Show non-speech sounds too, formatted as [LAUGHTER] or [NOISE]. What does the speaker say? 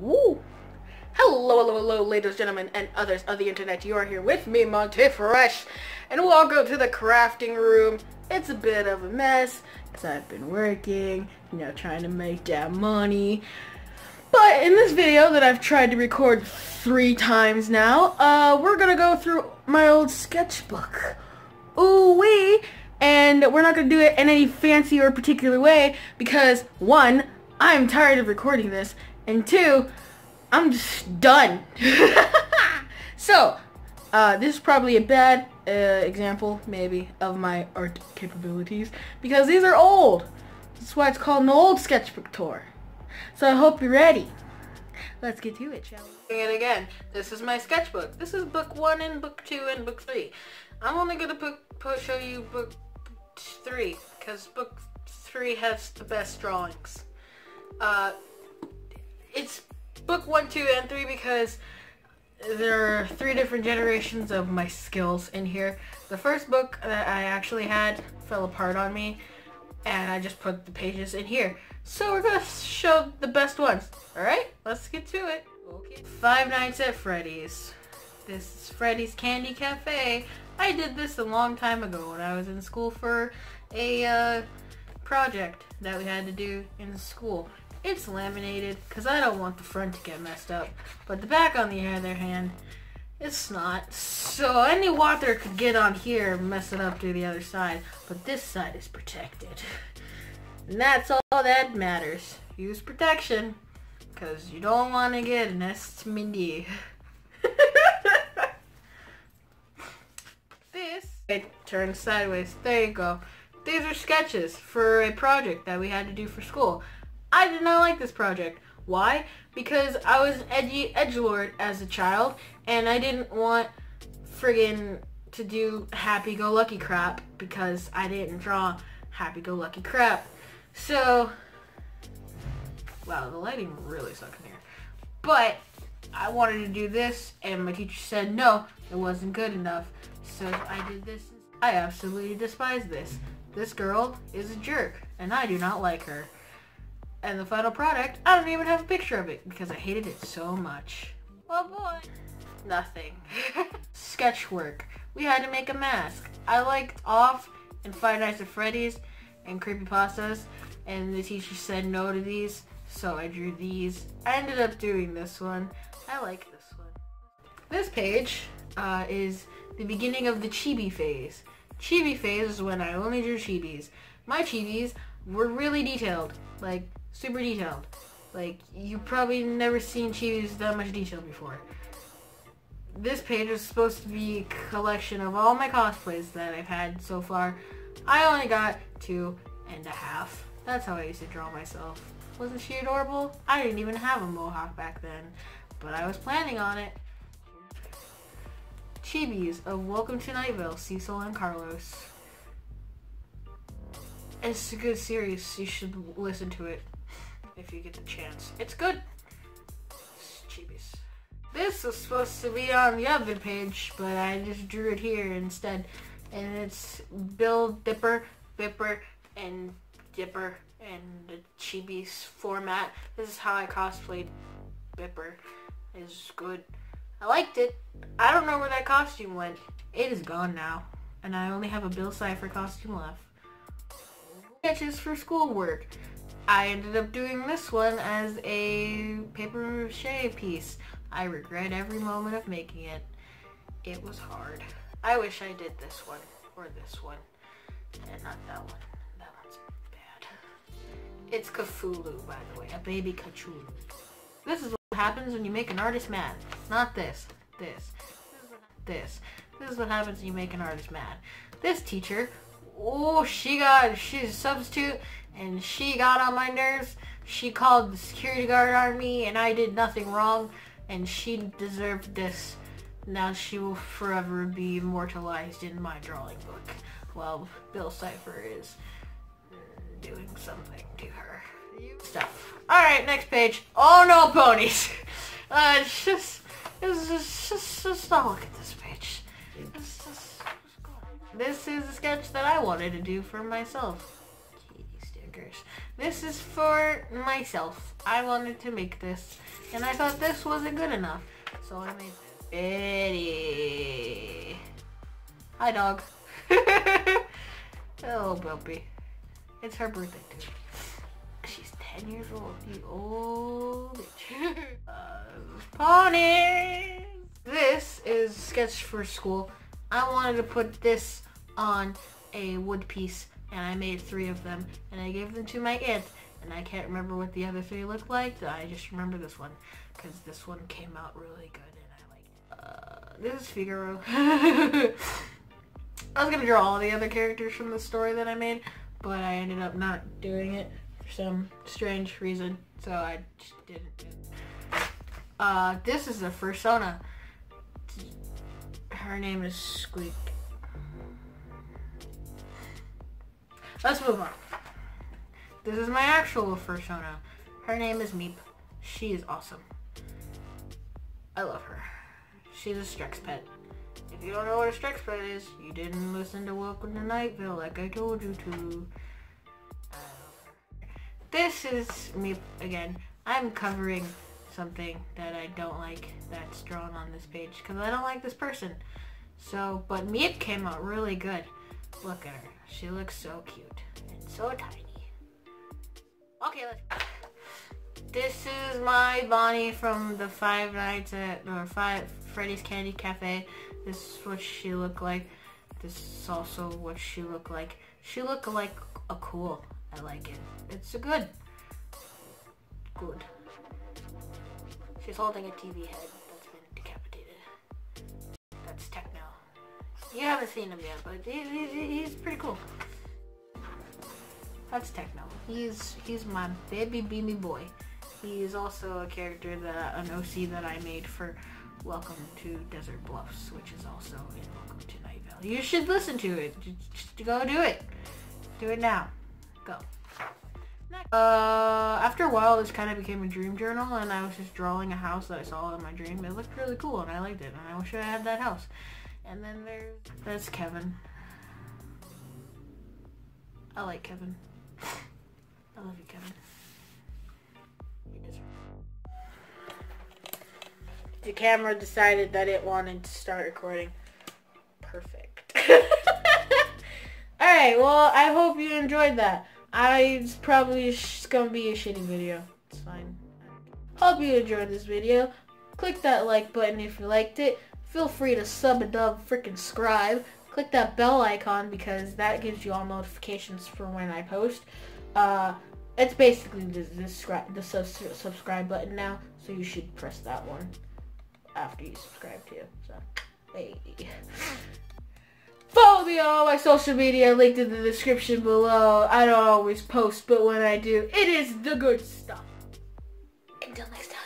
Woo! Hello, hello, hello, ladies, gentlemen, and others of the internet. You are here with me, MonTi Fresh, and welcome to the crafting room. It's a bit of a mess, because I've been working, you know, trying to make that money. But in this video that I've tried to record three times now, uh, we're gonna go through my old sketchbook. Ooh wee! And we're not gonna do it in any fancy or particular way, because one, I'm tired of recording this, and two, I'm just done. [LAUGHS] so, uh, this is probably a bad uh, example, maybe, of my art capabilities, because these are old. That's why it's called an old sketchbook tour. So I hope you're ready. Let's get to it, shall we? And again, this is my sketchbook. This is book one and book two and book three. I'm only gonna put, show you book three, because book three has the best drawings. Uh, it's book one, two, and three because there are three different generations of my skills in here. The first book that I actually had fell apart on me and I just put the pages in here. So we're gonna show the best ones. Alright, let's get to it. Okay. Five Nights at Freddy's. This is Freddy's Candy Cafe. I did this a long time ago when I was in school for a uh, project that we had to do in school. It's laminated because I don't want the front to get messed up. But the back, on the other hand, it's not. So any water could get on here and mess it up to the other side. But this side is protected. And that's all that matters. Use protection. Because you don't want to get an STMD. [LAUGHS] this, it turns sideways. There you go. These are sketches for a project that we had to do for school. I did not like this project. Why? Because I was edgy edgelord as a child, and I didn't want friggin' to do happy-go-lucky crap because I didn't draw happy-go-lucky crap. So, wow, the lighting really sucks in here. But I wanted to do this, and my teacher said no, it wasn't good enough. So I did this. I absolutely despise this. This girl is a jerk, and I do not like her. And the final product, I don't even have a picture of it because I hated it so much. Oh boy. Nothing. [LAUGHS] Sketch work. We had to make a mask. I liked Off and Five Nights at Freddy's and Creepy Creepypastas and the teacher said no to these so I drew these. I ended up doing this one. I like this one. This page uh, is the beginning of the chibi phase. Chibi phase is when I only drew chibis. My chibis were really detailed. Like super detailed. Like, you probably never seen chibis that much detail before. This page is supposed to be a collection of all my cosplays that I've had so far. I only got two and a half. That's how I used to draw myself. Wasn't she adorable? I didn't even have a mohawk back then, but I was planning on it. Chibis of Welcome to Night Vale, Cecil and Carlos. It's a good series. You should listen to it if you get the chance. It's good. Chibis. This was supposed to be on the other page, but I just drew it here instead. And it's Bill Dipper, Bipper, and Dipper, and the chibis format. This is how I cosplayed Bipper. It's good. I liked it. I don't know where that costume went. It is gone now. And I only have a Bill Cipher costume left. Sketches for schoolwork. I ended up doing this one as a paper mache piece. I regret every moment of making it. It was hard. I wish I did this one or this one and not that one. That one's bad. It's Cthulhu, by the way, a baby Cthulhu. This is what happens when you make an artist mad. Not this. This. This. This is what happens when you make an artist mad. This teacher, oh, she got, she's a substitute and she got on my nerves. She called the security guard on me and I did nothing wrong and she deserved this. Now she will forever be immortalized in my drawing book while Bill Cipher is doing something to her. Stuff. Alright, next page. Oh no, ponies! [LAUGHS] Uh, it's just, it's just, just, just not look at this page. Just, this is a sketch that I wanted to do for myself This is for myself. I wanted to make this, and I thought this wasn't good enough, so I made this. Hi, dog. [LAUGHS] oh Bumpy. It's her birthday, too. She's 10 years old, you old bitch. [LAUGHS] uh, ponies! This is sketch for school. I wanted to put this on a wood piece and I made three of them and I gave them to my aunt and I can't remember what the other three looked like. I just remember this one because this one came out really good and I liked it. Uh, this is Figaro. [LAUGHS] I was gonna draw all the other characters from the story that I made, but I ended up not doing it for some strange reason, so I just didn't do it. Uh, this is a fursona. Her name is Squeak. Let's move on. This is my actual fursona. Her name is Meep. She is awesome. I love her. She's a Strex pet. If you don't know what a Strex pet is, you didn't listen to Welcome to Night Vale like I told you to. Um, this is Meep again. I'm covering something that I don't like that's drawn on this page because I don't like this person. So, but Meep came out really good. Look at her. She looks so cute and so tiny. Okay, let's. This is my Bonnie from the Five Nights at or Five Freddy's Candy Cafe. This is what she looked like. This is also what she looked like. She looked like a cool. I like it. It's a good. Good. She's holding a TV head You haven't seen him yet, but he, he, he's pretty cool. That's Techno. He's he's my baby beamy boy. He is also a character that an OC that I made for Welcome to Desert Bluffs, which is also in Welcome to Night Valley. You should listen to it. Just go do it. Do it now. Go. Uh, after a while, this kind of became a dream journal, and I was just drawing a house that I saw in my dream. It looked really cool, and I liked it, and I wish I had that house. And then there's that's Kevin. I like Kevin. I love you, Kevin. The camera decided that it wanted to start recording. Perfect. [LAUGHS] Alright, well, I hope you enjoyed that. I, it's probably gonna be a shitty video. It's fine. Hope you enjoyed this video. Click that like button if you liked it. Feel free to sub and dub freaking scribe. Click that bell icon because that gives you all notifications for when I post. Uh, it's basically the, the, the subscribe button now, so you should press that one after you subscribe to. So, hey. Follow me on all my social media, linked in the description below. I don't always post, but when I do, it is the good stuff. Until next time.